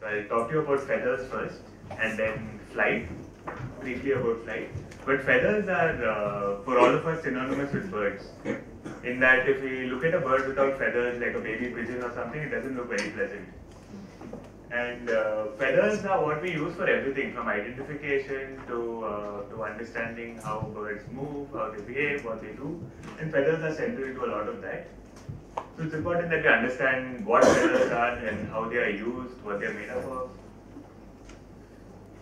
So I'll talk to you about feathers first, and then flight, briefly about flight. But feathers are, uh, for all of us, synonymous with birds. In that, if we look at a bird without feathers, like a baby pigeon or something, it doesn't look very pleasant. And uh, feathers are what we use for everything, from identification to uh, to understanding how birds move, how they behave, what they do. And feathers are central to a lot of that. So it's important that we understand what feathers are and how they are used, what they are made up of.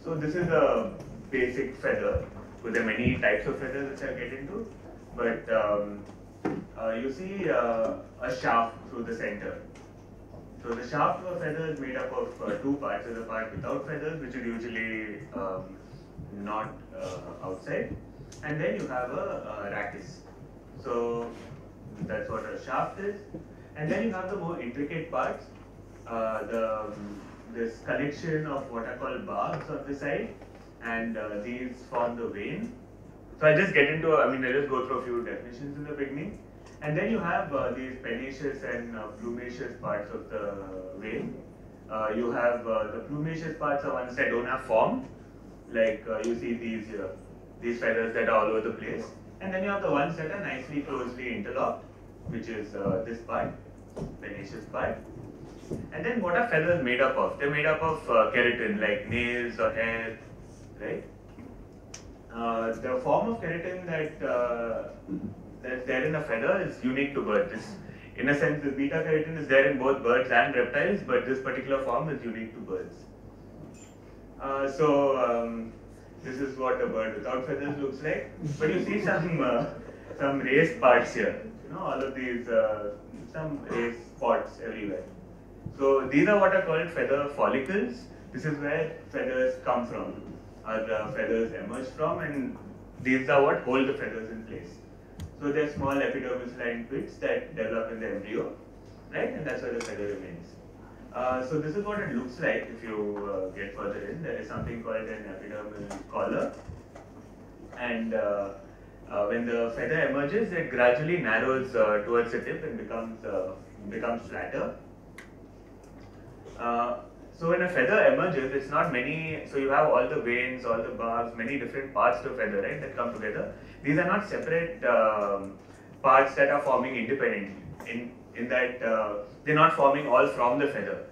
So this is a basic feather. So there are many types of feathers which I'll get into. But um, uh, you see uh, a shaft through the center. So the shaft of a feather is made up of uh, two parts. There's a part without feathers, which is usually um, not uh, outside, and then you have a, a rachis. So that's what a shaft is, and then you have the more intricate parts. Uh, the um, this collection of what are called barbs on the side, and uh, these form the vane. So I just get into. I mean, I just go through a few definitions in the beginning. And then you have uh, these pennaceous and uh, plumaceous parts of the vane. Uh, you have uh, the plumaceous parts are ones that don't have form, like uh, you see these these feathers that are all over the place. And then you have the ones that are nicely closely interlocked, which is uh, this part, pennaceous part. And then what are feathers made up of? They're made up of keratin, like nails or hair, right? the form of keratin that that's there in a feather is unique to birds. This, in a sense, the beta keratin is there in both birds and reptiles, but this particular form is unique to birds. Uh, so um, this is what a bird without feathers looks like. But you see some uh, some raised parts here. You know, all of these uh, some raised spots everywhere. So these are what are called feather follicles. This is where feathers come from, or uh, feathers emerge from, and these are what hold the feathers in place. So they're small epidermis lined pits that develop in the embryo, right? And that's where the feather remains. Uh, so this is what it looks like if you uh, get further in. There is something called an epidermal collar. And uh, uh when the feather emerges, it gradually narrows uh, towards the tip and becomes, uh, becomes flatter. so when a feather emerges, it's not many, so you have all the vanes, all the barbs, many different parts to feather, right, that come together. These are not separate um, parts that are forming independently. In in that uh, they're not forming all from the feather.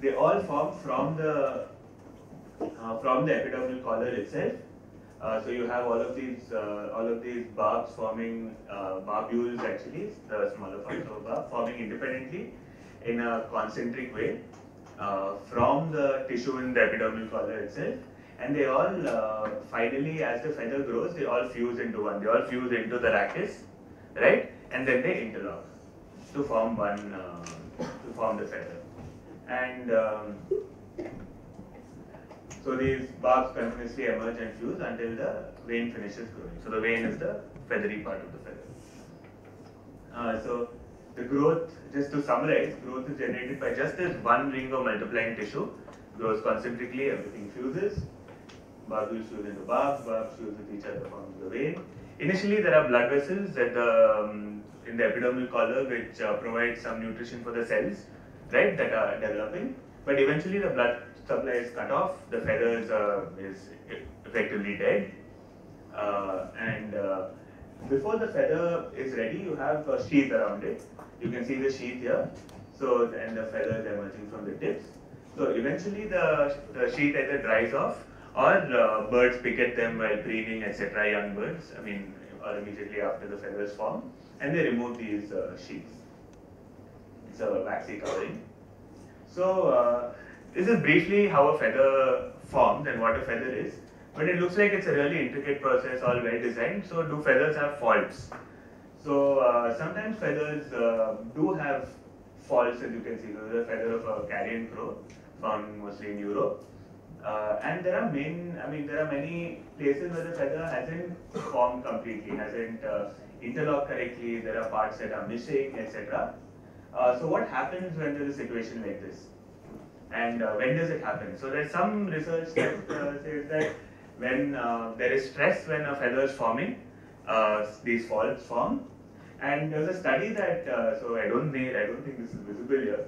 They all form from the uh, from the epidermal collar itself. Uh, so you have all of these uh, all of these barbs forming uh, barbules actually, the smaller parts of barb forming independently in a concentric way from the tissue in the epidermal collar itself. And they all uh, finally as the feather grows they all fuse into one. They all fuse into the rachis right? And then they interlock to form one uh, to form the feather. And um, so these barbs continuously emerge and fuse until the vane finishes growing so the vane is the feathery part of the feather uh, so the growth just to summarize growth is generated by just this one ring of multiplying tissue grows concentrically everything fuses barbules fuse into barbs, barbs fuse with each other forms the vane. Initially, there are blood vessels at the, um, in the epidermal collar which uh, provide some nutrition for the cells, right, that are developing. But eventually, the blood supply is cut off, the feathers uh, is effectively dead. Uh, and uh, before the feather is ready, you have a sheath around it. You can see the sheath here. So, and the feather is emerging from the tips. So, eventually, the, the sheath either dries off or uh, birds pick at them while breeding, etc., young birds, I mean, or immediately after the feathers form, and they remove these uh, sheaths. It's a waxy covering. So, this is briefly how a feather forms and what a feather is, but it looks like it's a really intricate process, all well designed. So, do feathers have faults? So, uh, sometimes feathers uh, do have faults, as you can see. This is a feather of a carrion crow found mostly in Europe. Uh, and there are main, I mean, there are many places where the feather hasn't formed completely, hasn't uh, interlocked correctly, there are parts that are missing, etc. Uh, so what happens when there is a situation like this? And uh, when does it happen? So there's some research that uh, says that when uh, there is stress when a feather is forming, these faults form. And there's a study that, so I don't, need, I don't think this is visible here,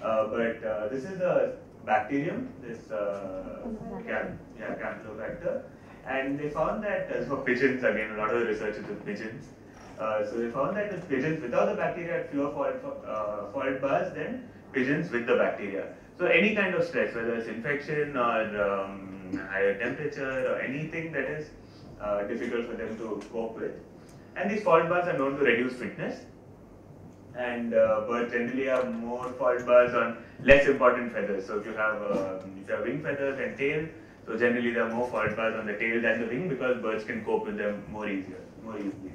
but this is a bacterium, this uh, yeah, Campylobacter, and they found that uh, for pigeons again, a lot of the research is with pigeons. Uh, so they found that with pigeons without the bacteria fewer fault, uh, fault bars than pigeons with the bacteria. So any kind of stress, whether it's infection or um, higher temperature or anything that is uh, difficult for them to cope with. And these fault bars are known to reduce fitness. And uh, birds generally have more fault bars on less important feathers. So if you have um, if you have wing feathers and tail, so generally there are more fault bars on the tail than the wing because birds can cope with them more easier, more easily.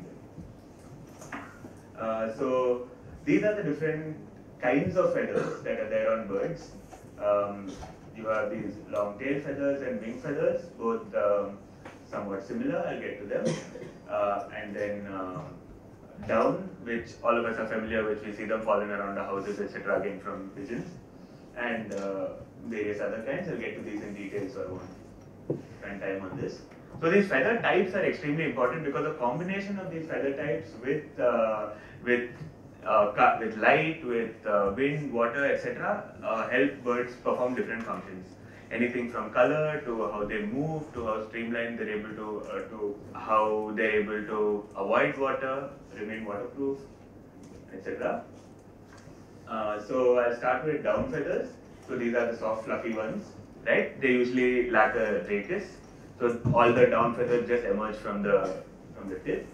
Uh, so these are the different kinds of feathers that are there on birds. Um, you have these long tail feathers and wing feathers, both um, somewhat similar. I'll get to them. Uh, and then uh, down, which all of us are familiar with. We see them falling around the houses, etc. Again from pigeons, and uh, various other kinds. I'll get to these in detail, so I won't spend time on this. So these feather types are extremely important because the combination of these feather types with uh, with uh, with light, with uh, wind, water, etc., uh, help birds perform different functions. Anything from color to how they move to how streamlined they're able to uh, to how they're able to avoid water, remain waterproof, etc. Uh, so I'll start with down feathers. So these are the soft, fluffy ones, right? They usually lack a rachis. So all the down feathers just emerge from the from the tip.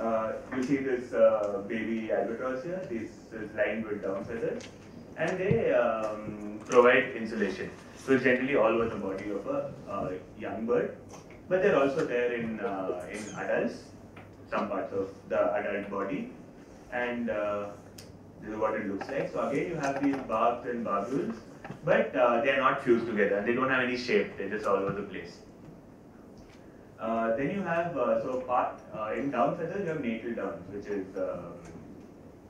Uh, you see this uh, baby albatross here, this is lined with down feathers, and they um, provide insulation. So it's generally all over the body of a uh, young bird, but they're also there in uh, in adults, some parts of the adult body, and uh, this is what it looks like. So again, you have these barbs and barbules, but uh, they are not fused together. They don't have any shape. They're just all over the place. Uh, then you have, uh, so part, uh, in down feathers, you have natal downs, which is um,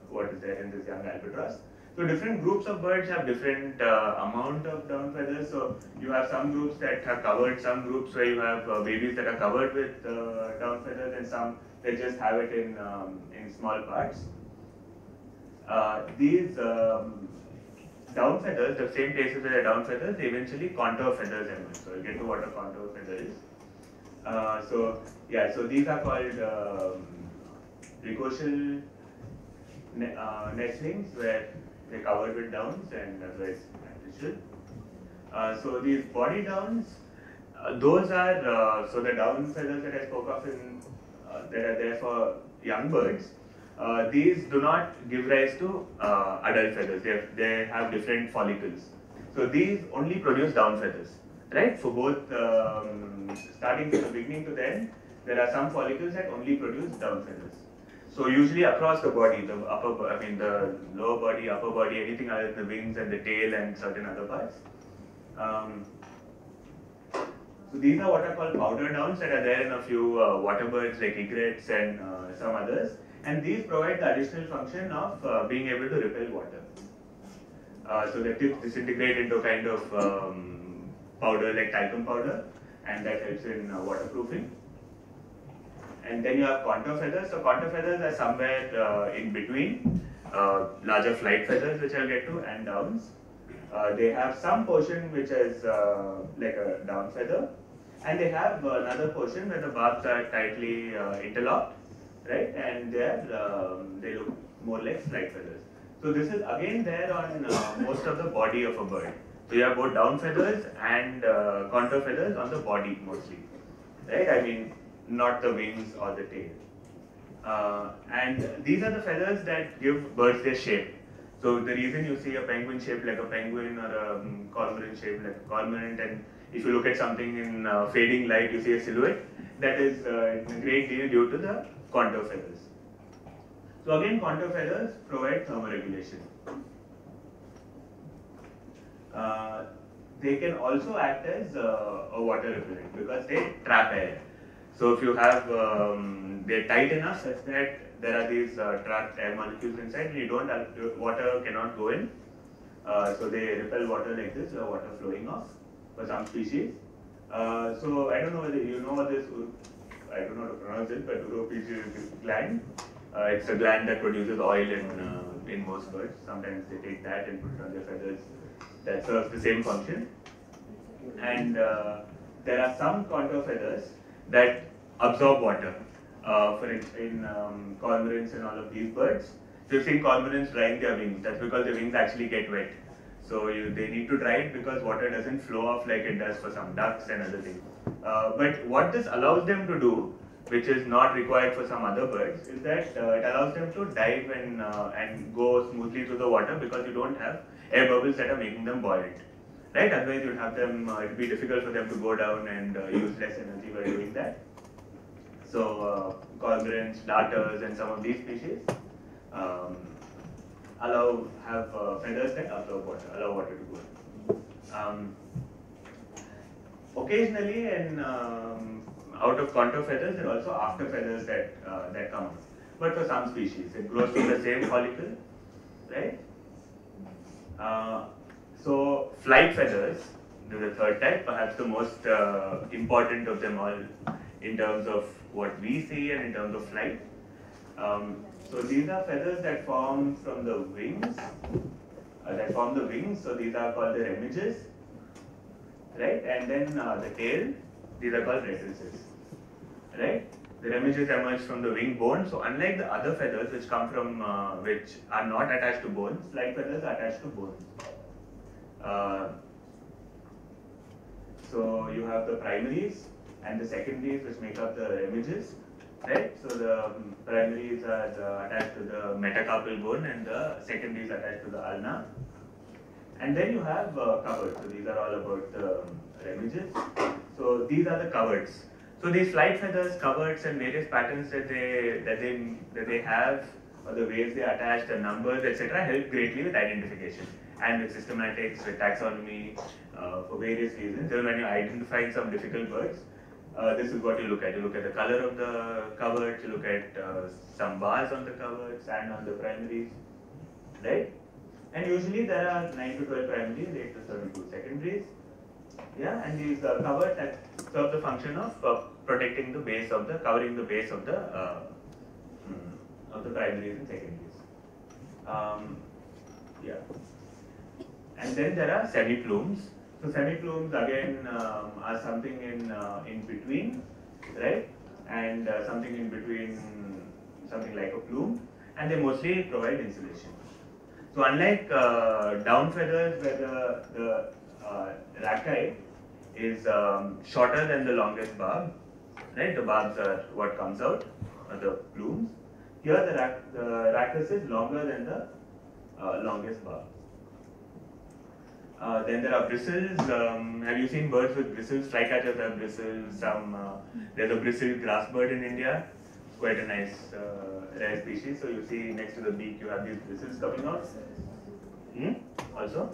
what is there in this young albatross. So different groups of birds have different uh, amount of down feathers. So you have some groups that are covered, some groups where you have uh, babies that are covered with uh, down feathers, and some that just have it in um, in small parts. these um, down feathers, the same places where the down feathers, they eventually contour feathers emerge. So you get to what a contour feather is. Uh, so yeah, so these are called um, precocial ne uh, nestlings where they're covered with downs and otherwise altricial. Uh, so these body downs, uh, those are uh, so the down feathers that I spoke of in that are there for young birds. these do not give rise to adult feathers. They have, they have different follicles. So these only produce down feathers right? So both um, starting from the beginning to the end, there are some follicles that only produce down feathers. So usually across the body, the upper, I mean the lower body, upper body, anything other than the wings and the tail and certain other parts. Um, so these are what are called powder downs that are there in a few uh, water birds like egrets and uh, some others. And these provide the additional function of uh, being able to repel water. Uh, so the tips disintegrate into kind of um, powder like talcum powder and that helps in uh, waterproofing. And then you have contour feathers. So contour feathers are somewhere uh, in between uh, larger flight feathers which I'll get to and downs. Uh, they have some portion which is uh, like a down feather and they have another portion where the barbs are tightly interlocked right and they um, they look more like flight feathers. So this is again there on most of the body of a bird. So you have both down feathers and uh, contour feathers on the body mostly, right? I mean, not the wings or the tail. Uh, and these are the feathers that give birds their shape. So the reason you see a penguin shaped like a penguin or a um, cormorant shaped like a cormorant, and if you look at something in uh, fading light, you see a silhouette. That is uh, a great deal due to the contour feathers. So again, contour feathers provide thermoregulation. Uh, they can also act as uh, a water repellent because they trap air. So if you have, um, they're tight enough such that there are these uh, trapped air molecules inside and you don't, have, water cannot go in. Uh, so they repel water like this, the water flowing off for some species. Uh, so I don't know whether you know what this, I don't know how to pronounce it, but uropygian gland. Uh, it's a gland that produces oil in, in most birds. Sometimes they take that and put it on their feathers that serves the same function. And uh, there are some contour feathers that absorb water. Uh, for in, in um, cormorants and all of these birds. So you've seen cormorants drying their wings. That's because the wings actually get wet. So you, they need to dry it because water doesn't flow off like it does for some ducks and other things. Uh, but what this allows them to do, which is not required for some other birds, is that uh, it allows them to dive and uh, and go smoothly through the water because you don't have air bubbles that are making them buoyant. Right? Otherwise, you'd have them. Uh, it'd be difficult for them to go down and uh, use less energy by doing that. So uh, cormorants, darters, and some of these species um, allow have uh, feathers that absorb water, allow water to go. in. Um, occasionally, and um, out of contour feathers, there are also after feathers that uh, that come. out. But for some species, it grows from the same follicle, right? Uh, so flight feathers, the third type, perhaps the most uh, important of them all in terms of what we see and in terms of flight. Um, so these are feathers that form from the wings, uh, that form the wings. So these are called the remiges, right? And then uh, the tail, these are called rectrices, right? The remiges emerge from the wing bone. So unlike the other feathers which come from, uh, which are not attached to bones, flight feathers are attached to bones. Uh, so you have the primaries and the secondaries which make up the remiges, right? So the um, primaries are the, attached to the metacarpal bone and the secondaries attached to the ulna. And then you have uh. So these are all about the um, remiges. So these are the coverts. So these flight feathers, coverts, and various patterns that they that they that they have, or the ways they attach, the numbers, etc., help greatly with identification and with systematics, with taxonomy, uh, for various reasons. Then when you're identifying some difficult birds, uh, this is what you look at. You look at the color of the coverts, you look at uh, some bars on the coverts and on the primaries, right? And usually there are 9 to 12 primaries, 8 to 32 secondaries. Yeah, and these uh, coverts that serve the function of uh, protecting the base of the, covering the base of the uh, mm, of the primaries and secondaries. Um, yeah. And then there are semi-plumes. So semi-plumes again um, are something in uh, in between, right? And uh, something in between, something like a plume, and they mostly provide insulation. So unlike uh, down feathers, where the the uh, is um, shorter than the longest barb, right? The barbs are what comes out, or the plumes. Here the rac the rachis is longer than the uh, longest barb. Uh, then there are bristles. Um, have you seen birds with bristles? Flycatchers have bristles. Some uh, there's a bristled grassbird in India. Quite a nice uh, rare species. So you see next to the beak you have these bristles coming out. Hmm? Also,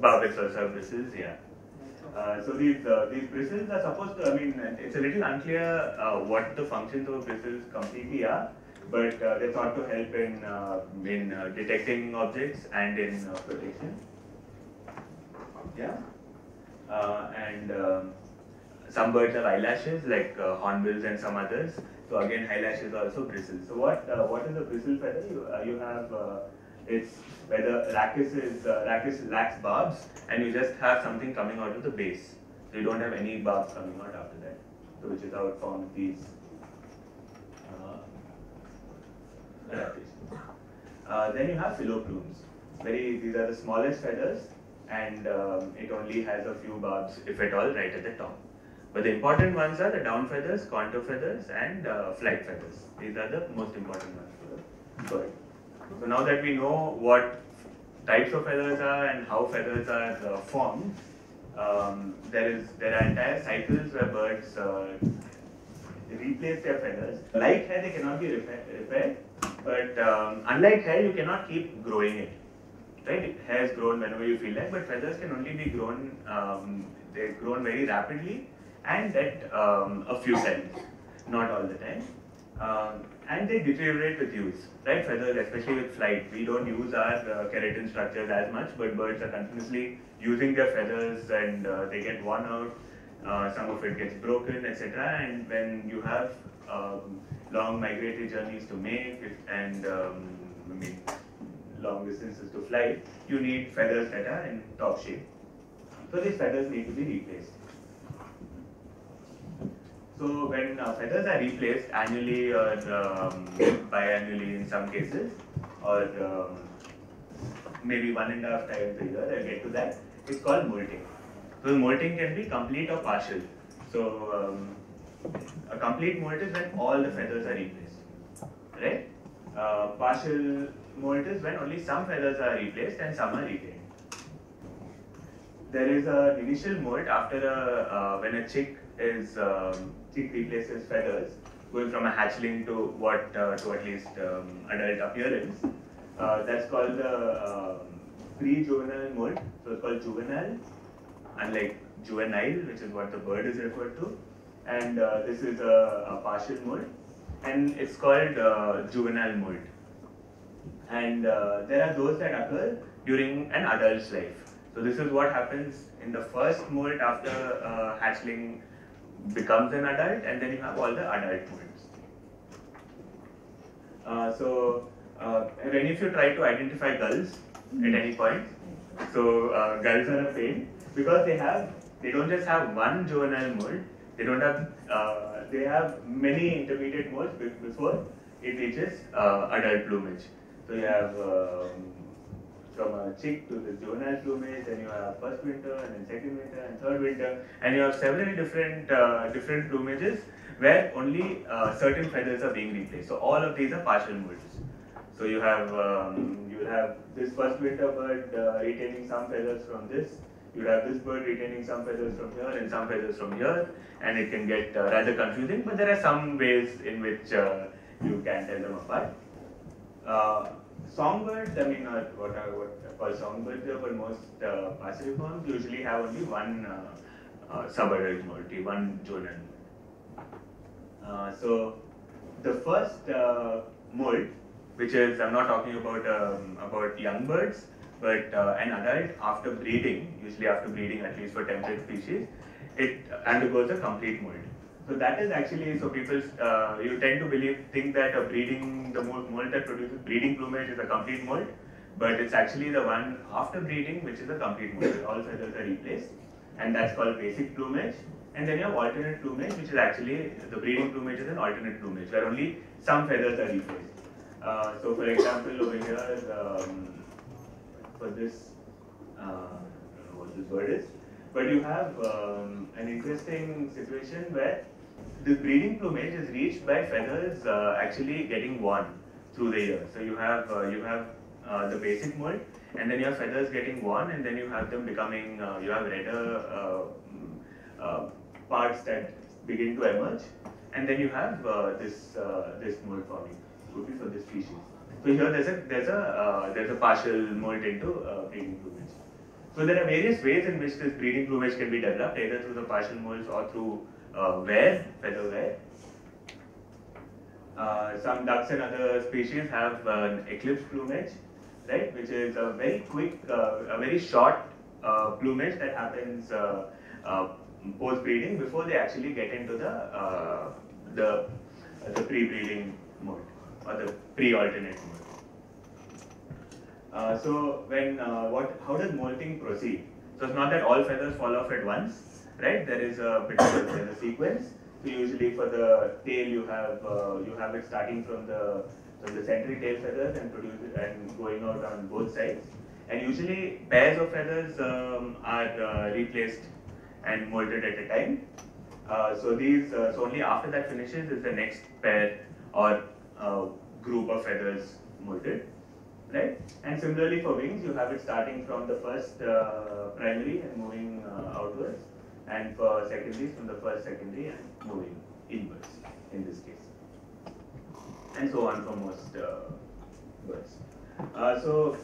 barbets also have bristles. Yeah. Uh, so these uh, these bristles are supposed to. I mean, it's a little unclear uh, what the functions of bristles completely are, but uh, they're thought to help in uh, in detecting objects and in protection. Yeah. And um, some birds have eyelashes like hornbills and some others. So again, eyelashes are also bristles. So what what is a bristle feather? You, you have it's where the rachis is uh, rachis lacks barbs, and you just have something coming out of the base. So you don't have any barbs coming out after that. So which is how it forms these uh. Uh, then you have filoplumes. Very these are the smallest feathers, and um, it only has a few barbs, if at all, right at the top. But the important ones are the down feathers, contour feathers, and uh, flight feathers. These are the most important ones for the bird. So now that we know what types of feathers are and how feathers are uh, formed, um, there is there are entire cycles where birds uh, replace their feathers. Like hair, they cannot be repaired, but um, unlike hair, you cannot keep growing it. Right? Hair is grown whenever you feel like, but feathers can only be grown. Um, they're grown very rapidly and at um, a few times, not all the time. Um, and they deteriorate with use, right? Feathers, especially with flight, we don't use our uh, keratin structures as much, but birds are continuously using their feathers and uh, they get worn out. Uh, some of it gets broken, etc. And when you have um, long migratory journeys to make, and um, I mean, long distances to fly, you need feathers that are in top shape. So these feathers need to be replaced. So when uh, feathers are replaced annually or um, biannually in some cases, or um, maybe one and a half times a year, I'll get to that, it's called molting. So molting can be complete or partial. So um, a complete molt is when all the feathers are replaced, right? Uh, partial molt is when only some feathers are replaced and some are retained. There is an initial molt after a, uh, when a chick is um, chick replaces feathers, going from a hatchling to what uh, to at least um, adult appearance. Uh, that's called the um, pre-juvenile molt. So it's called juvenile, unlike juvenile, which is what the bird is referred to. And uh, this is a, a partial molt, and it's called uh, juvenile molt. And uh, there are those that occur during an adult's life. So this is what happens in the first molt after uh, hatchling becomes an adult, and then you have all the adult molts. Uh, so uh, when if you try to identify gulls at any point, so uh, gulls are a pain because they have they don't just have one juvenile molt, they don't have uh, they have many intermediate molts be- before it reaches uh, adult plumage. So you have um, from a chick to the juvenile plumage, then you have first winter, and then second winter, and third winter, and you have several different uh, different plumages where only uh, certain feathers are being replaced. So all of these are partial molts. So you have um, you will have this first winter bird uh, retaining some feathers from this. You have this bird retaining some feathers from here and some feathers from here, and it can get uh, rather confusing. But there are some ways in which uh, you can tell them apart. Songbirds, I mean, uh, what are what are called songbirds, but most uh, passeriforms usually have only one uh, uh, subadult molti, one juvenile. Uh, so the first uh, molt, which is I'm not talking about um, about young birds, but uh, an adult after breeding, usually after breeding at least for temperate species, it undergoes a complete molt. So that is actually so people uh, you tend to believe think that a breeding the molt, that produces breeding plumage is a complete molt, but it's actually the one after breeding which is a complete molt. All feathers are replaced, and that's called basic plumage. And then you have alternate plumage, which is actually the breeding plumage is an alternate plumage where only some feathers are replaced. Uh, so, for example, over here um, for this, uh, what this word is, but you have um, an interesting situation where the breeding plumage is reached by feathers uh, actually getting worn through the year. So you have uh, you have uh, the basic molt, and then your feathers getting worn, and then you have them becoming uh, you have redder uh, mm, uh, parts that begin to emerge, and then you have this this molt forming. Would be for this species. So here there's a there's a there's a partial molt into breeding plumage. So there are various ways in which this breeding plumage can be developed, either through the partial molts or through uh, feather wear. Uh, some ducks and other species have an eclipse plumage, right, which is a very quick, uh, a very short uh, plumage that happens uh, post breeding before they actually get into the the the pre-breeding mode or the pre-alternate mode. Uh, so when uh, what how does molting proceed? So it's not that all feathers fall off at once, right? There is a bit of a, a sequence. So usually for the tail you have uh, you have it starting from the from the central tail feathers and produce and going out on both sides. And usually pairs of feathers um, are uh, replaced and molted at a time. Uh, so these uh, so only after that finishes is the next pair or uh, group of feathers molted right? And similarly for wings, you have it starting from the first uh, primary and moving outwards, and for secondaries from the first secondary and moving inwards in this case, and so on for most uh, birds. Uh, so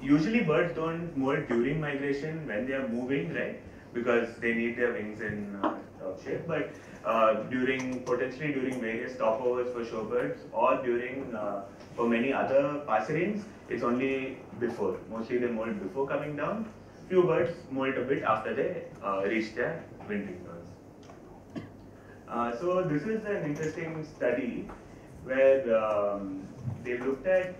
usually birds don't molt during migration when they are moving, right? Because they need their wings in uh, top shape, but uh, during potentially during various stopovers for shorebirds or during uh, for many other passerines, it's only before. Mostly they molt before coming down. Few birds molt a bit after they uh, reach their wintering zones. Uh, so this is an interesting study where um, they looked at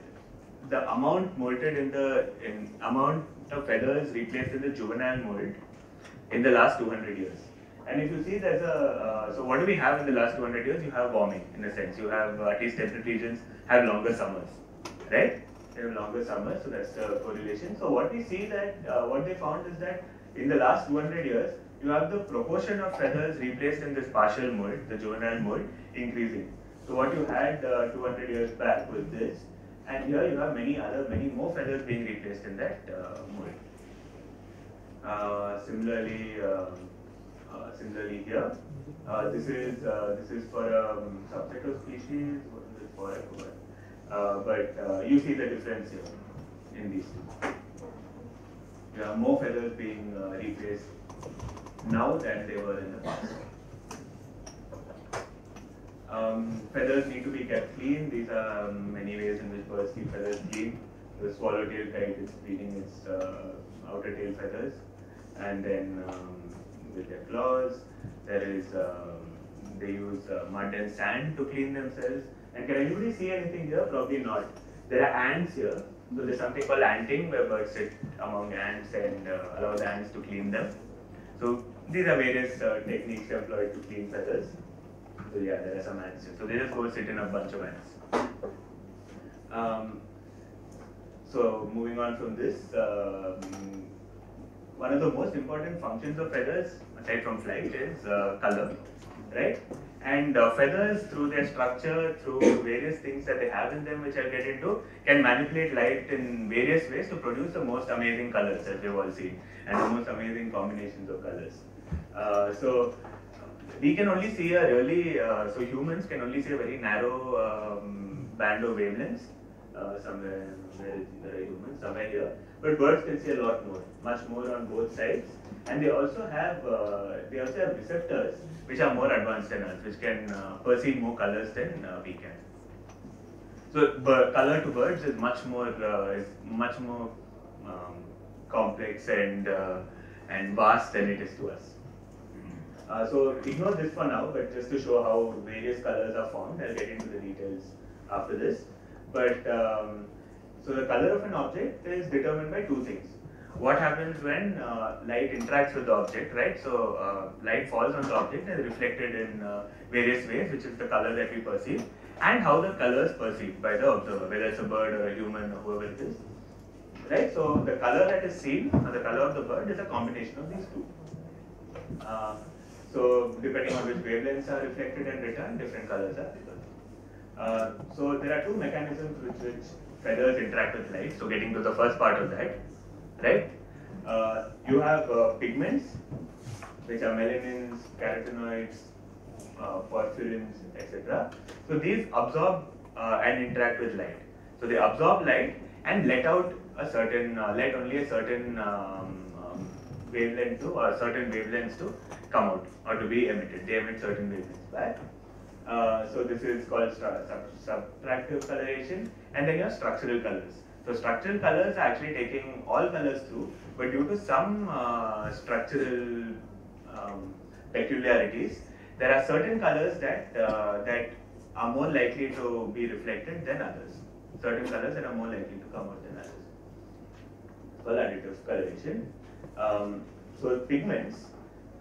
the amount molted in the in amount of feathers replaced in the juvenile molt in the last 200 years. And if you see there's a, uh, so what do we have in the last 200 years? You have warming in a sense. You have uh, at least temperate regions have longer summers, right? They have longer summers, so that's the correlation. So what we see that, uh, what they found is that in the last 200 years, you have the proportion of feathers replaced in this partial molt, the juvenile molt, increasing. So what you had uh, 200 years back was this, and here you have many other, many more feathers being replaced in that uh, molt. Uh, similarly, um, uh, similarly here, uh, this is uh, this is for a um, subset of species. What is it for? Uh, but uh, you see the difference here in these two. There are more feathers being uh, replaced now than they were in the past. Um, feathers need to be kept clean. These are um, many ways in which birds keep feathers clean. The swallowtail kite is cleaning its uh, outer tail feathers, and then um, with their claws, there is um, they use uh, mud and sand to clean themselves. And can anybody see anything here? Probably not. There are ants here. So there's something called anting where birds sit among ants and uh, allow the ants to clean them. So these are various uh, techniques employed to clean feathers. So yeah, there are some ants here. So they just go sit in a bunch of ants. Um, so moving on from this, um, one of the most important functions of feathers, aside from flight, is uh, color, right? And uh, feathers, through their structure, through various things that they have in them, which I'll get into, can manipulate light in various ways to produce the most amazing colors that we've all seen, and the most amazing combinations of colors. Uh, so we can only see a really, uh, so humans can only see a very narrow um, band of wavelengths, uh, somewhere where there are humans, somewhere here. But birds can see a lot more, much more on both sides. And they also have, uh, they also have receptors which are more advanced than us, which can uh, perceive more colors than uh, we can. So color to birds is much more, uh, is much more um, complex and uh, and vast than it is to us. Uh, so ignore this for now, but just to show how various colors are formed, I'll get into the details after this. But um, so the color of an object is determined by two things. What happens when uh, light interacts with the object, right? So uh, light falls on the object and is reflected in uh, various ways, which is the color that we perceive, and how the color is perceived by the observer, whether it's a bird or a human or whoever it is. Right? So the color that is seen, or the color of the bird, is a combination of these two. Uh, so depending on which wavelengths are reflected and returned, different colors are visible. Uh, so there are two mechanisms with which feathers interact with light. So getting to the first part of that, right? Uh, you have uh, pigments, which are melanins, carotenoids, uh, porphyrins, etc. So these absorb uh, and interact with light. So they absorb light and let out a certain, uh, let only a certain um, um, wavelength to, or certain wavelengths to come out or to be emitted. They emit certain wavelengths back. Uh, so this is called sub- subtractive coloration, and then your structural colors. So structural colors are actually taking all colors through, but due to some uh, structural um, peculiarities, there are certain colors that uh, that are more likely to be reflected than others. Certain colors that are more likely to come out than others. Called additive coloration. Um, so pigments,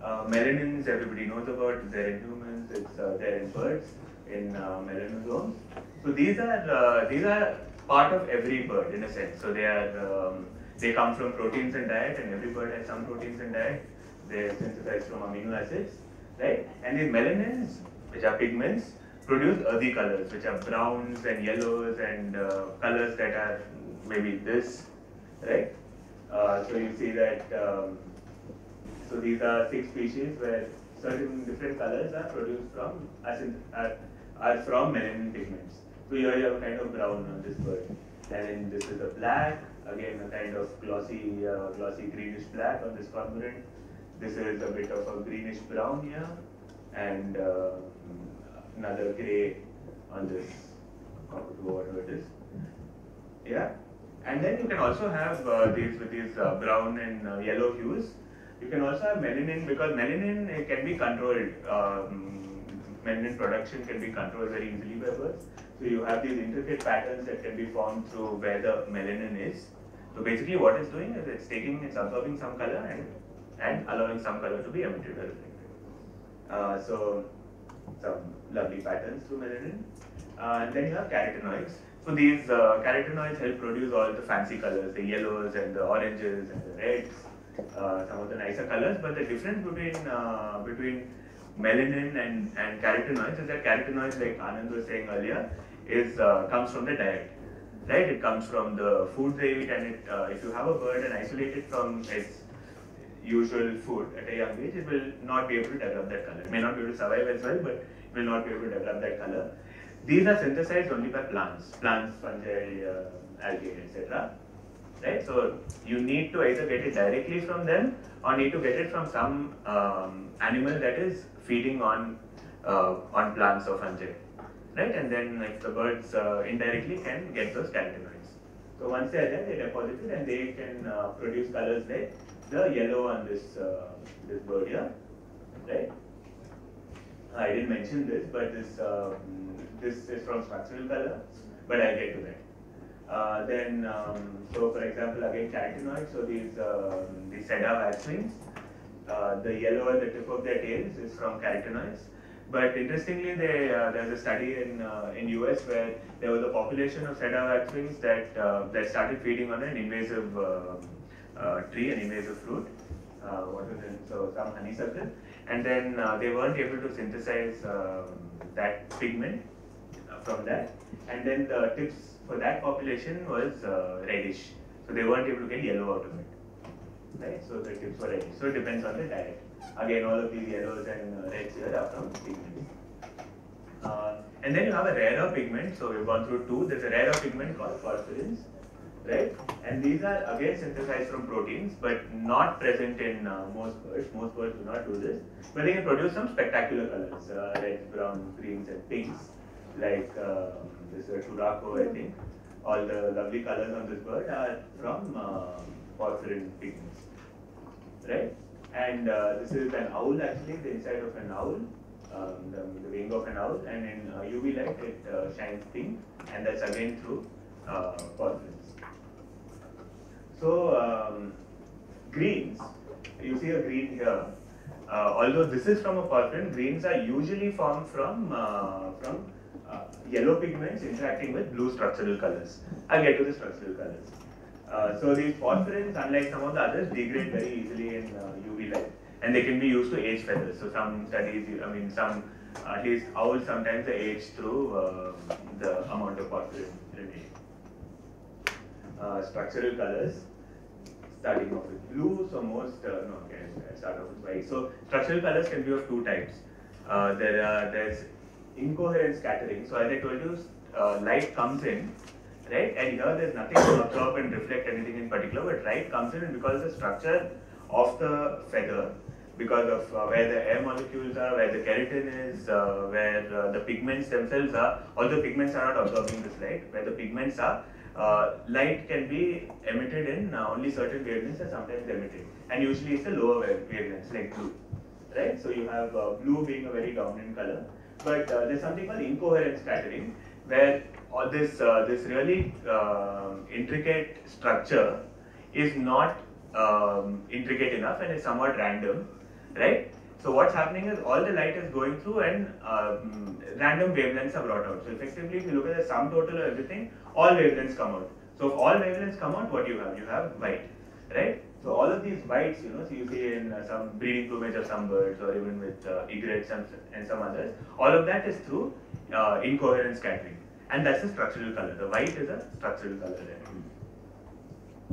uh, melanins, everybody knows about. They're in humans. It's uh, they're in birds, in uh, melanosomes. So these are uh, these are part of every bird in a sense. So they are um, they come from proteins in diet, and every bird has some proteins in diet. They're synthesized from amino acids, right? And these melanins, which are pigments, produce earthy colors, which are browns and yellows and uh, colors that are maybe this, right? Uh, so you see that. Um, so these are six species where certain different colors are produced from are, are from melanin pigments. So here you have kind of brown on this bird, then this is a black, again a kind of glossy, uh, glossy greenish black on this cormorant. This is a bit of a greenish brown here, and uh, another grey on this whatever it is. Yeah, and then you can also have uh, these with these uh, brown and uh, yellow hues. You can also have melanin because melanin it can be controlled um, melanin production can be controlled very easily by birds. So you have these intricate patterns that can be formed through where the melanin is. So basically what it's doing is it's taking, it's absorbing some color and, and allowing some color to be emitted or reflected. Uh, so some lovely patterns through melanin. Uh, and then you have carotenoids. So these uh, carotenoids help produce all the fancy colors, the yellows and the oranges and the reds, uh, some of the nicer colors. But the difference between uh, between melanin and, and carotenoids is that carotenoids, like Anand was saying earlier, is uh, comes from the diet, right? It comes from the food they eat, and it, uh, if you have a bird and isolate it from its usual food at a young age, it will not be able to develop that color. It may not be able to survive as well, but it will not be able to develop that color. These are synthesized only by plants, plants, fungi, uh, algae, etc. Right? So you need to either get it directly from them or need to get it from some um, animal that is feeding on uh, on plants or fungi. Right? And then like the birds uh, indirectly can get those carotenoids. So once they are there, they deposit it and they can uh, produce colors like the yellow on this uh, this bird here, right? I didn't mention this, but this uh, this is from structural color, but I'll get to that. Uh, then, um, so for example, again carotenoids. So these uh, these Cedar waxwings, uh, the yellow at the tip of their tails is from carotenoids. But interestingly, they, uh, there's a study in uh, in US where there was a population of Cedar waxwings that uh, that started feeding on an invasive tree, an invasive fruit. What was it? So some honeysuckle, and then they weren't able to synthesize um, that pigment from that, and then the tips for that population was uh, reddish, so they weren't able to get yellow out of it. Right, so the tips were reddish. So it depends on the diet. Again, all of these yellows and uh, reds here are from pigments. Uh, and then you have a rarer pigment. So we've gone through two. There's a rarer pigment called porphyrins, right? And these are again synthesized from proteins, but not present in uh, most birds. Most birds do not do this, but they can produce some spectacular colors: uh, reds, browns, greens, and pinks. Like uh, this uh, Turaco, I think. All the lovely colors on this bird are from uh, porphyrin pigments, right? And uh, this is an owl actually, the inside of an owl, um, the, the wing of an owl, and in uh, UV light it uh, shines pink, and that's again through uh. So um, greens, you see a green here. Uh, although this is from a porphyrin, greens are usually formed from uh, from yellow pigments interacting with blue structural colors. I'll get to the structural colors. Uh, so these porphyrins, unlike some of the others, degrade very easily in uh, UV light, and they can be used to age feathers. So some studies, I mean, some at least owls sometimes they age through uh, the amount of porphyrin remaining. Uh, structural colors, starting off with blue. So most, uh, no, okay, I'll start off with white. So structural colors can be of two types. Uh, there are there's incoherent scattering. So as I told you, uh, light comes in right? And here there's nothing to absorb and reflect anything in particular, but light comes in because the structure of the feather, because of uh, where the air molecules are, where the keratin is, uh, where uh, the pigments themselves are, all the pigments are not absorbing this light, where the pigments are, uh, light can be emitted in uh, only certain wavelengths are sometimes emitted. And usually it's the lower wavelengths like blue, right? So you have blue being a very dominant color, but there's something called incoherent scattering, where or this uh, this really uh, intricate structure is not um, intricate enough and is somewhat random, right? So what's happening is all the light is going through and um, random wavelengths are brought out. So effectively, if you look at the sum total of everything, all wavelengths come out. So if all wavelengths come out, what do you have? You have white, right? So all of these whites, you know, so you see in uh, some breeding plumage of some birds or even with uh, egrets and, and some others, all of that is through uh, incoherent scattering and that's the structural color. The white is a structural color there.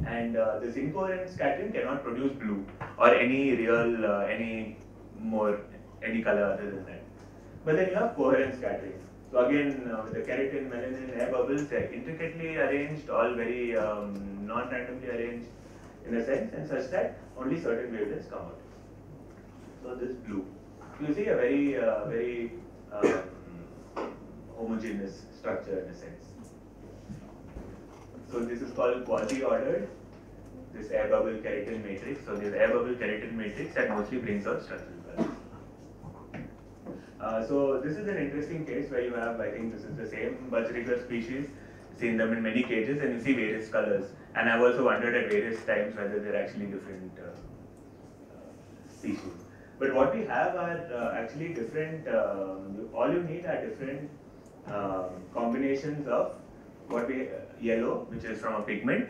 And uh, this incoherent scattering cannot produce blue or any real, uh, any more, any color other than that. But then you have coherent scattering. So again, uh, with the keratin, melanin, air bubbles, they're intricately arranged, all very um, non-randomly arranged in a sense, and such that only certain wavelengths come out. So this blue. You see a very, uh, very um, homogeneous structure in a sense. So this is called quasi-ordered, this air bubble keratin matrix. So this air bubble keratin matrix that mostly brings out structural colors. Uh, so this is an interesting case where you have, I think this is the same budgerigar species, seen them in many cages and you see various colors. And I've also wondered at various times whether they're actually different uh, uh, species. But what we have are uh, actually different, um, all you need are different um, combinations of what we, yellow, which is from a pigment.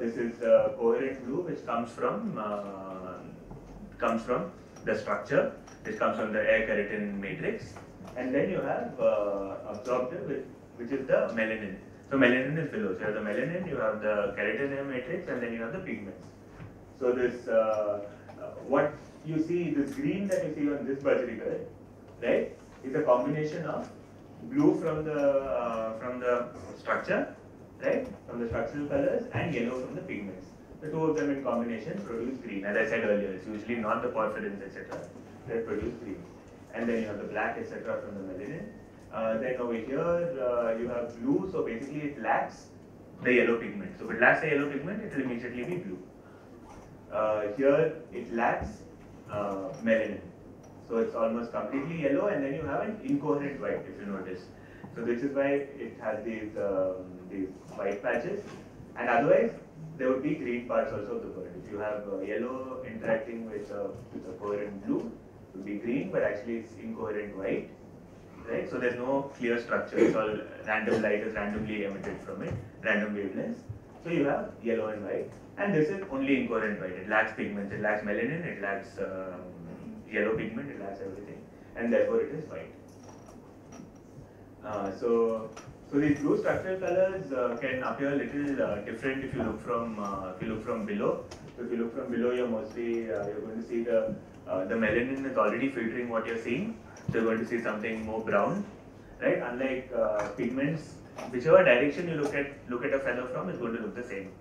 This is the coherent blue, which comes from, comes from the structure, which comes from the air keratin matrix. And then you have uh, which, which is the melanin. So melanin is below. So you have the melanin, you have the keratin matrix, and then you have the pigments. So this, uh, uh, what you see, this green that you see on this budgerigar, right, is a combination of blue from the uh, from the structure, right, from the structural colors, and yellow from the pigments. The two of them in combination produce green. As I said earlier, it's usually not the porphyrins, etc., that produce green. And then you have the black, etc., from the melanin. Uh, then over here, uh, you have blue, so basically it lacks the yellow pigment. So if it lacks the yellow pigment, it will immediately be blue. Uh, here, it lacks melanin. So it's almost completely yellow, and then you have an incoherent white, if you notice. So this is why it has these um, these white patches, and otherwise there would be green parts also of the bird. If you have uh, yellow interacting with, uh, with a coherent blue, it would be green, but actually it's incoherent white, right? So there's no clear structure. It's all random light is randomly emitted from it, random wavelengths. So you have yellow and white, and this is only incoherent white. It lacks pigments. It lacks melanin. It lacks um, yellow pigment. It lacks everything, and therefore it is white. Uh, so so these blue structural colors uh, can appear a little uh, different if you look from uh, if you look from below. So if you look from below, you're mostly uh, you're going to see the uh, the melanin is already filtering what you're seeing. So you're going to see something more brown, right? Unlike uh, pigments, whichever direction you look at look at a feather from is going to look the same,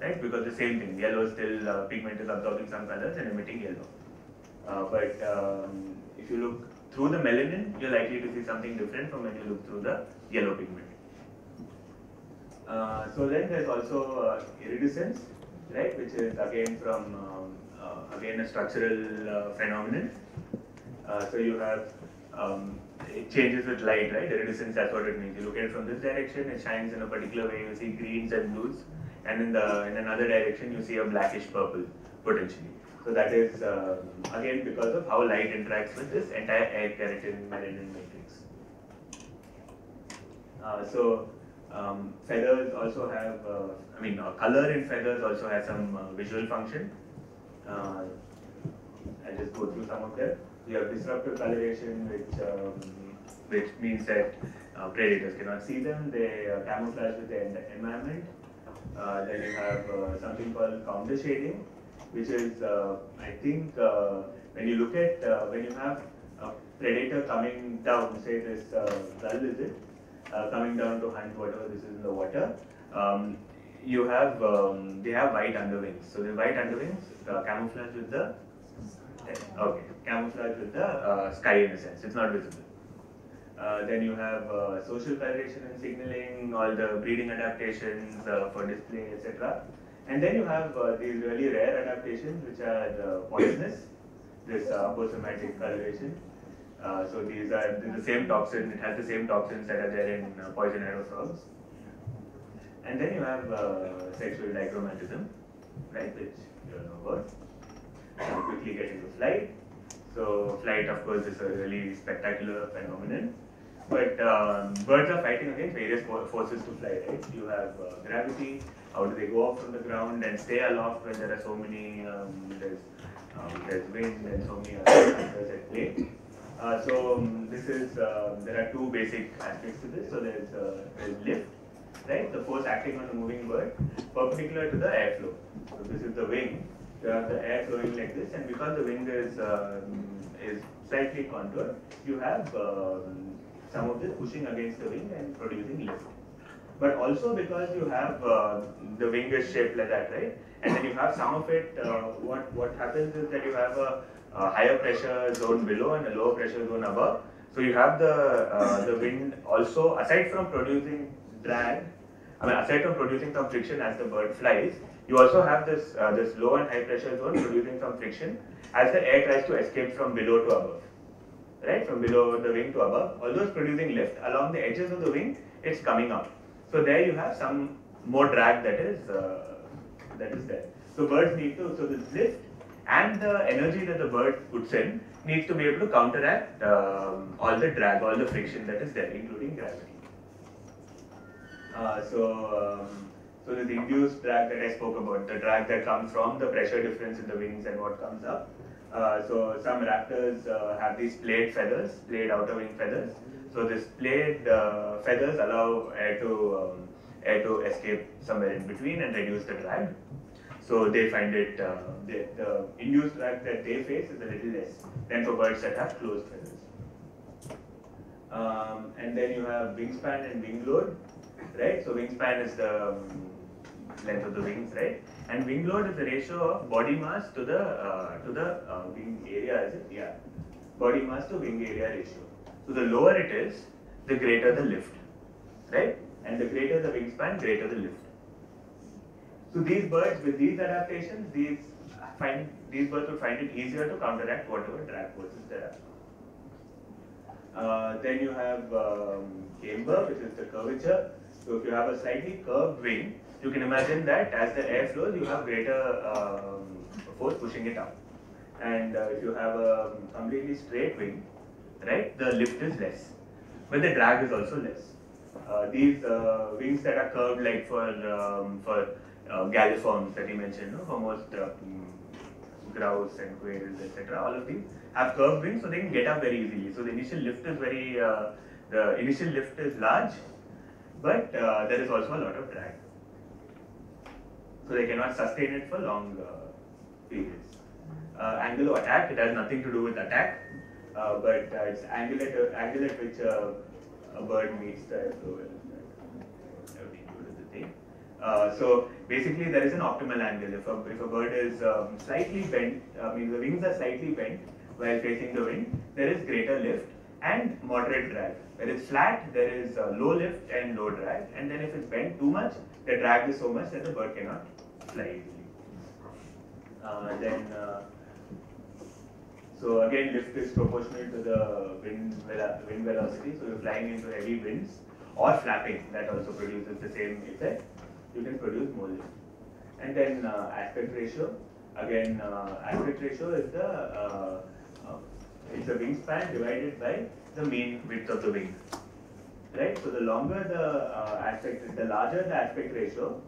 right? Because the same thing, yellow is still uh, pigment is absorbing some colors and emitting yellow. Uh, but um, if you look through the melanin, you're likely to see something different from when you look through the yellow pigment. Uh, so then there's also iridescence, right, which is again from again a structural uh, phenomenon. Uh, so you have um, it changes with light, right? Iridescence, that's what it means. You look at it from this direction, it shines in a particular way. You see greens and blues, and in the in another direction, you see a blackish purple potentially. So that is um, again because of how light interacts with this entire air keratin melanin matrix. Uh, so um, feathers also have, uh, I mean, uh, color in feathers also has some uh, visual function. Uh, I'll just go through some of them. You have disruptive coloration, which um, which means that uh, predators cannot see them. They uh, camouflage with the en- environment. Uh, then you have uh, something called counter shading, which is, uh, I think, uh, when you look at when you have a predator coming down, say this gull is it, coming down to hunt whatever this is in the water. Um, you have um, they have white underwings. So the white underwings uh, camouflage with the okay camouflage with the uh, sky in a sense. It's not visible. Uh, then you have uh, social coloration and signaling, all the breeding adaptations uh, for display, etc. And then you have uh, these really rare adaptations which are uh, poisonous, this uh, aposematic coloration. So these are the same toxin, it has the same toxins that are there in poison arrow frogs. And then you have uh, sexual dichromatism, right, which you don't know about. I'll quickly get into flight. So flight, of course, is a really spectacular phenomenon. But um, birds are fighting against various forces to fly, right? You have uh, gravity, how do they go up from the ground and stay aloft when there are so many, um, there's, um, there's wind and so many other factors at play. Uh, so um, this is, uh, there are two basic aspects to this. So there's, uh, there's lift, right? The force acting on the moving bird perpendicular to the airflow. So this is the wing. You have the air flowing like this, and because the wing is um, is slightly contoured, you have um, some of this pushing against the wing and producing lift. But also because you have uh, the wing is shaped like that, right? And then you have some of it. Uh, what what happens is that you have a, a higher pressure zone below and a lower pressure zone above. So you have the uh, the wind also aside from producing drag. I mean, aside from producing some friction as the bird flies, you also have this uh, this low and high pressure zone producing some friction as the air tries to escape from below to above. right, from below the wing to above, although it's producing lift, along the edges of the wing, it's coming up. So there you have some more drag that is uh, that is there. So birds need to, so this lift and the energy that the bird puts in needs to be able to counteract um, all the drag, all the friction that is there, including gravity. Uh, so, um, so this induced drag that I spoke about, the drag that comes from the pressure difference in the wings and what comes up. Uh, so some raptors uh, have these played feathers, played outer wing feathers. So this played uh, feathers allow air to um, air to escape somewhere in between and reduce the drag. So they find it, uh, the, the induced drag that they face is a little less than for birds that have closed feathers. Um, and then you have wingspan and wing load, right? So wingspan is the um, length of the wings, right? And wing load is the ratio of body mass to the uh, to the uh, wing area, is it? Yeah, body mass to wing area ratio. So the lower it is, the greater the lift, right? And the greater the wingspan, greater the lift. So these birds with these adaptations, these find these birds would find it easier to counteract whatever drag forces there are. Uh, then you have um, camber, which is the curvature. So if you have a slightly curved wing, you can imagine that as the air flows, you have greater um, force pushing it up. And uh, if you have a completely straight wing, right, the lift is less, but the drag is also less. Uh, these uh, wings that are curved, like for um, for uh, galliforms that you mentioned, no? for most mm, grouse and quails, etc. All of these have curved wings, so they can get up very easily. So the initial lift is very, uh, the initial lift is large, but uh, there is also a lot of drag. So they cannot sustain it for long uh, periods. Uh, angle of attack, it has nothing to do with attack, uh, but it's angle at, angle at which a bird meets the thing. Uh, so basically there is an optimal angle. If a, if a bird is um, slightly bent, I mean the wings are slightly bent while facing the wind, there is greater lift and moderate drag. Where it's flat, there is uh, low lift and low drag. And then if it's bent too much, the drag is so much that the bird cannot fly easily. Uh, then, uh, so again, lift is proportional to the wind, wind velocity. So you're flying into heavy winds or flapping, that also produces the same effect. You can produce more lift. And then uh, aspect ratio. Again, uh, aspect ratio is the it's the wingspan divided by the mean width of the wing. Right? So the longer the uh, aspect, the larger the aspect ratio,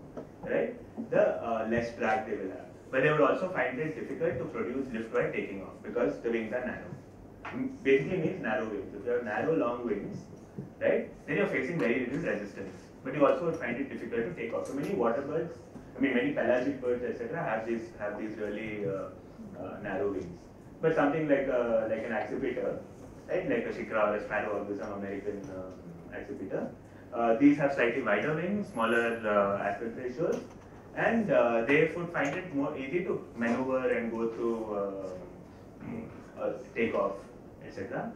right, the uh, less drag they will have. But they would also find it difficult to produce lift while taking off because the wings are narrow. Basically means narrow wings. If you have narrow long wings, right, then you're facing very little resistance. But you also find it difficult to take off. So many water birds, I mean many pelagic birds, etc., have these have these really uh, uh, narrow wings. But something like a, like an accipiter, right, like a shikra or a sparrow or some American um, uh, these have slightly wider wings, smaller uh, aspect ratios, and uh, they would find it more easy to maneuver and go through uh, take off, etc.,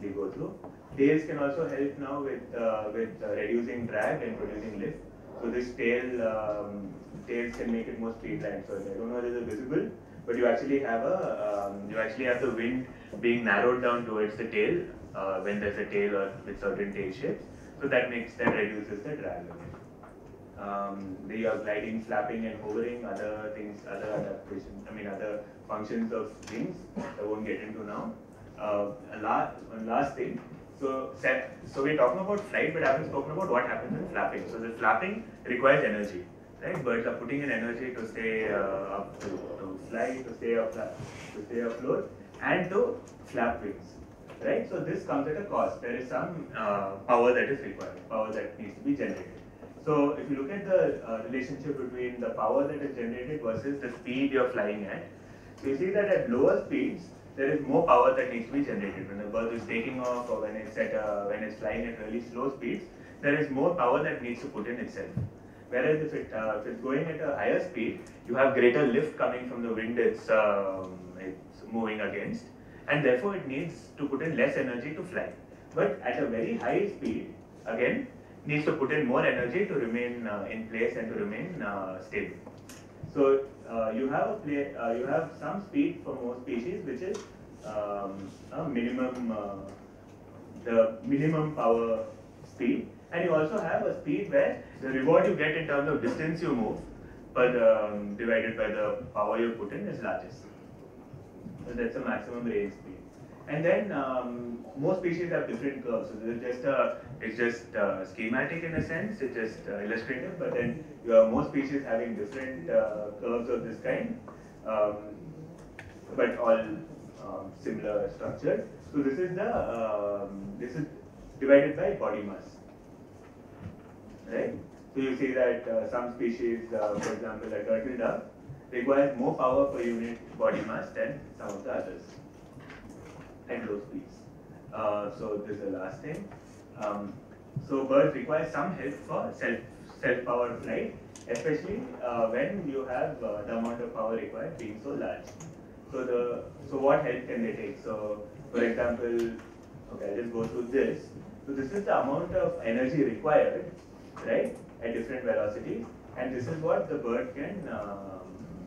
they go through. Tails can also help now with uh, with uh, reducing drag and producing lift. So this tail um, tails can make it more streamlined. So I don't know whether it's visible, but you actually have a um, you actually have the wind being narrowed down towards the tail uh, when there's a tail or with certain tail shapes. So that makes that reduces the drag um, they are gliding, flapping, and hovering. Other things, other adaptations. I mean, other functions of wings. I won't get into now. Uh, last, one last thing. So, so we're talking about flight, but I haven't spoken about what happens in flapping. So the flapping requires energy, right? Birds are putting in energy to stay uh, up, to, to fly, to stay up, to stay afloat, and to flap wings, right? So this comes at a cost. There is some uh, power that is required, power that needs to be generated. So if you look at the uh, relationship between the power that is generated versus the speed you're flying at, so you see that at lower speeds, there is more power that needs to be generated. When the bird is taking off or when it's at a, when it's flying at really slow speeds, there is more power that needs to put in itself. Whereas if, it, uh, if it's going at a higher speed, you have greater lift coming from the wind it's, um, it's moving against, and therefore it needs to put in less energy to fly. But at a very high speed, again, needs to put in more energy to remain uh, in place and to remain uh, stable. So uh, you have a play, uh, you have some speed for most species which is um, a minimum, uh, the minimum power speed, and you also have a speed where the reward you get in terms of distance you move, the, um, divided by the power you put in is largest. So that's the maximum range speed. And then um, most species have different curves. So is just a, it's just uh, schematic in a sense. It's just uh, illustrative. But then you have most species having different uh, curves of this kind, um, but all um, similar structure. So this is the um, this is divided by body mass, right? So you see that uh, some species, uh, for example, a turtle dove, requires more power per unit body mass than some of the others at low speeds. Uh, so this is the last thing. Um, so birds require some help for self self-powered flight, especially uh, when you have uh, the amount of power required being so large. So the so what help can they take? So for example, okay, I'll just go through this. So this is the amount of energy required, right, at different velocities, and this is what the bird can um,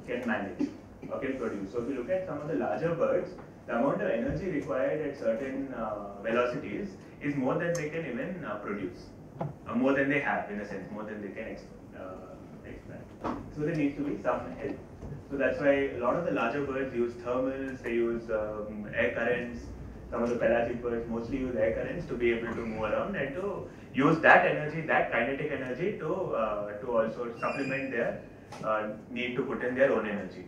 can manage or can produce. So if you look at some of the larger birds, the amount of energy required at certain uh, velocities is more than they can even uh, produce, uh, more than they have in a sense, more than they can uh, expand. So there needs to be some help. So that's why a lot of the larger birds use thermals, they use um, air currents. Some of the birds mostly use air currents to be able to move around and to use that energy, that kinetic energy, to uh, to also supplement their uh, need to put in their own energy,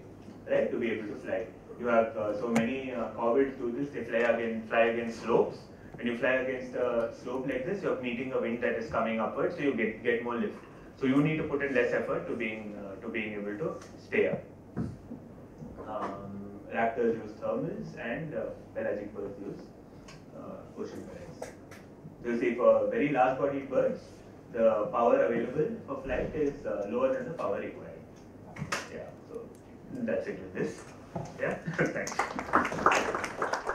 right, to be able to fly. You have uh, so many uh, corvids do this. They fly against fly against slopes. When you fly against a slope like this, you're meeting a wind that is coming upwards, so you get get more lift. So you need to put in less effort to being uh, to being able to stay up. Um, raptors use thermals and uh, pelagic birds use uh, ocean currents. You see for very large bodied birds, the power available for flight is uh, lower than the power required. Yeah, so that's it with this. Yeah, thanks.